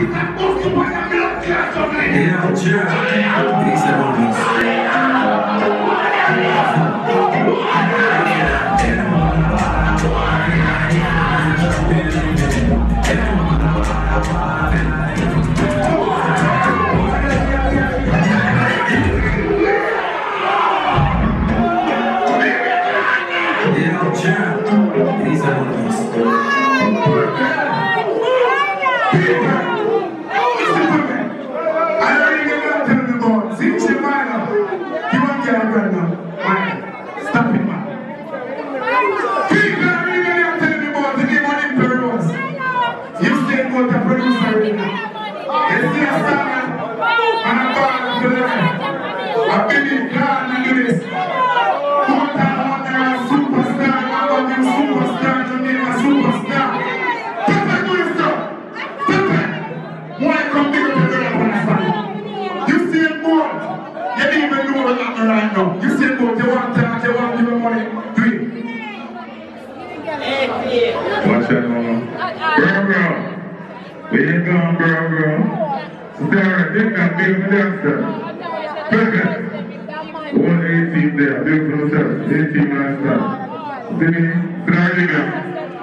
Yeah. Peace and peace. Yeah, People are really going Mama. Girl, girl. Where you going, girl, girl? Sarah, this got beautiful dancer. Perfect. 118 there, beautiful. 18 myself. See me? Sarah,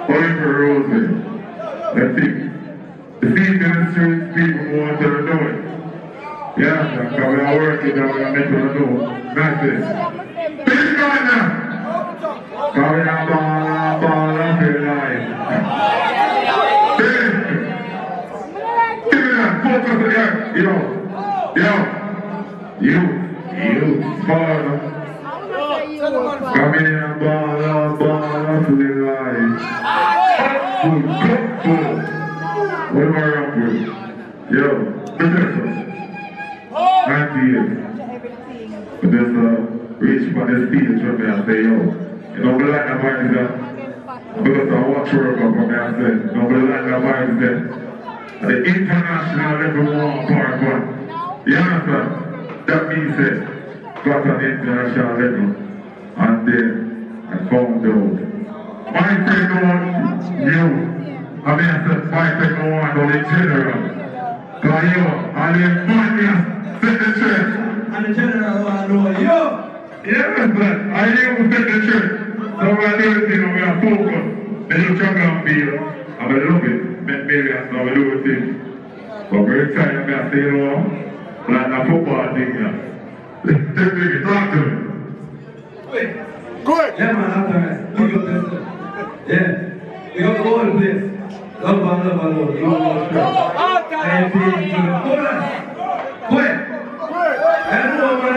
Oliver Rosie. That's it. The streets, people want to know it. Yeah, because we are working, and we are making to know. That's it. Big guy now. Coming up on, on up your life. Give me that focus Yo, yo, you, you, father. Come in and ball up, ball up the. Full, good, full. What am I wrong with? Yo, professor. 90 years. But just uh, reach for this speech from me and say, yo, you know, we like that mind that. Because I watch work up from me and say, you know, we like that mind that. The international level one part one. You understand? That means that got an international level and then I found out. My friend one knew. I mean, I said, my friend one on in general. Cause you, money, set the trend. And the general to know, yo! Yes, but I didn't set the church. So we are doing things we are focused. Then you struggle and feel. I love it. Make maybe I saw we do things. But very time I say, you know, like a football thing, yeah. Let's take it, talk to me. Yeah, man, after that. Big up yourself. Yeah. We got the whole place. Love and love alone. You don't know stress. Anything to the fullest. Quick. And know when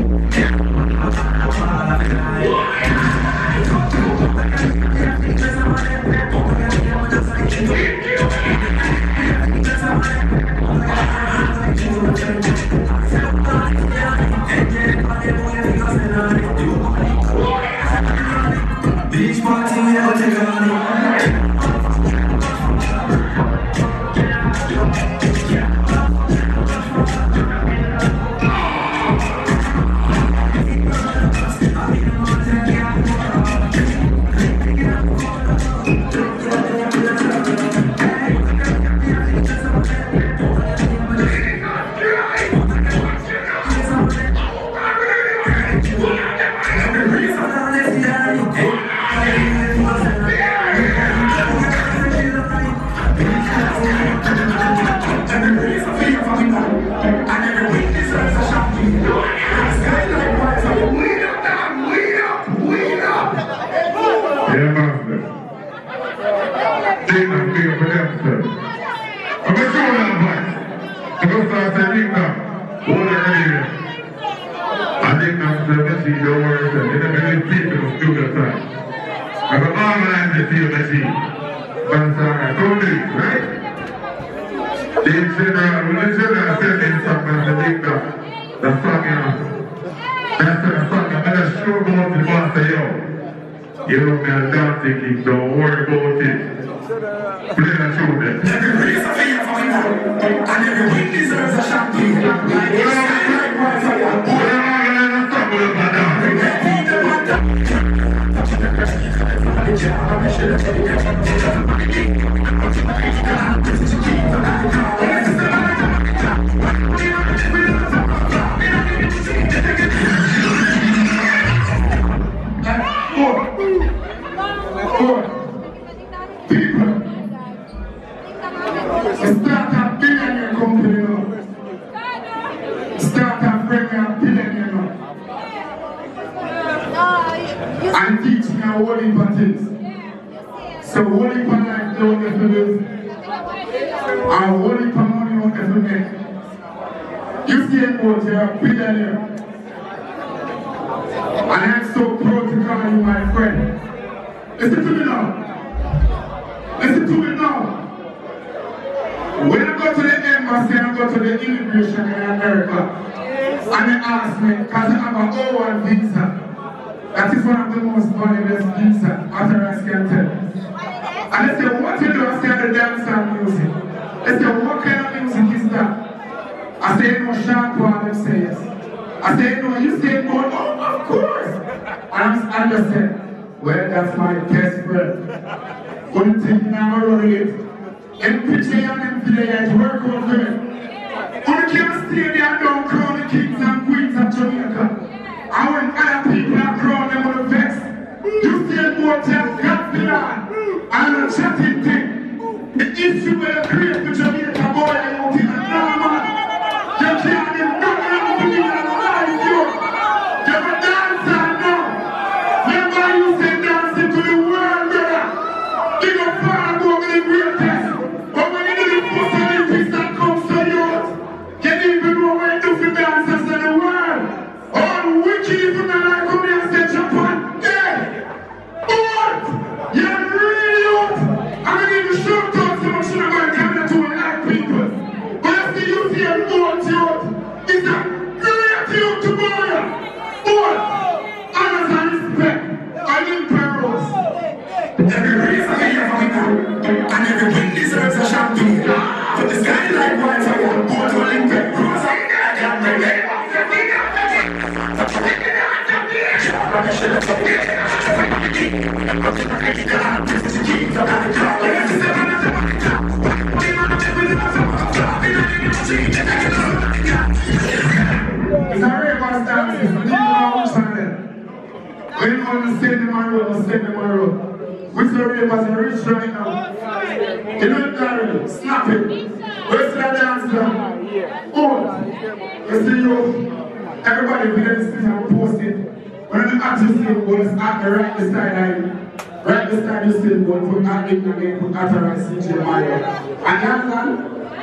I'm going to start saying, now, hold it earlier. I think I'm the machine, don't worry, sir. You never need people to the going the? The song, you. You know, me a dancing king, don't worry about it. Play that tune then. Every race a fair for and every deserves a champion. Like a. We're not gonna stop the Four. And teach me a whole heap of things. So of life down to live. And whole heap of money out there to make. You see it out you're a billionaire. And I'm so proud to call you my friend. Listen to me now. Listen to me now. When I go to the embassy I go to the immigration in America, and they ask me, because I have an O1 visa, that is one of the most valuable visa authorized can tell. And they say, what you? I say, the dance and music. They say, what kind of music is that? I say, no, sharp one, them say yes. I say, no, you say, no, oh, of course. And I said, well, that's my best friend. Couldn't think now it. And picture and them players work for me. You can't stay there than God be on. And a chatting and every win deserves a champion. But the sky like wildfire, go to Olympic, rose up, and bring It's a river dance. You know which one then? When you want to send them on road, send them on road. Which the rivers are rich right now. You know that Snap it. Where's the dance now? Oh, you see you. Everybody to see and post it. When the artist go just act the right beside I. Right beside you sing, go put act in again, put authorized CJ Mayo. And that's that.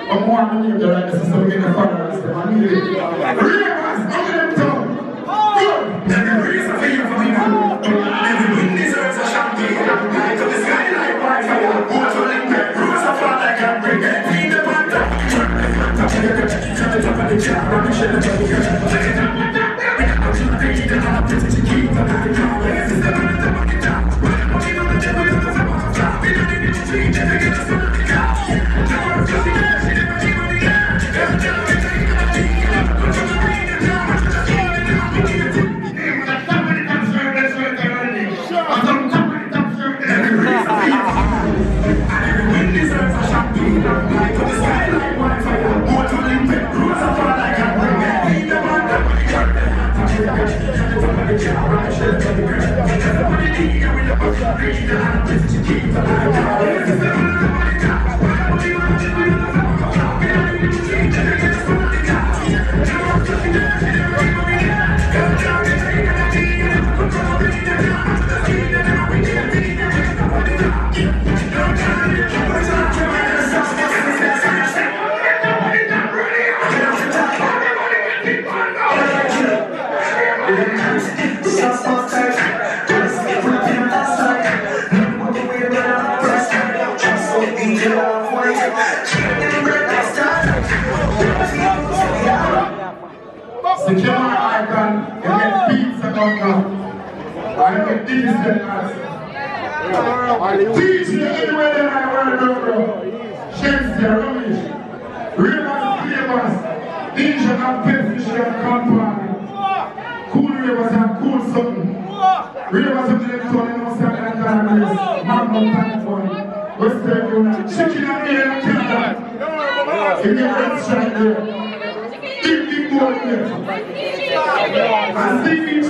But more than you, the right, this is something the followers, the man. Rivers, look at them tongue. Good. Every race a fair for me, Yeah. Secure my icon and get decent lads. DJ anywhere they are, where they go. Shakespeare, Ramesh, Ravers, Flavors, Ninja and Pepsi, she have company. Cool Ravers and cool something. Ravers of the next one, you know, Saturday and Saturdays. Mambo, Tanford, Western Union, Chicken and and Canada. Me a red shot there. Big, big boy there. And see me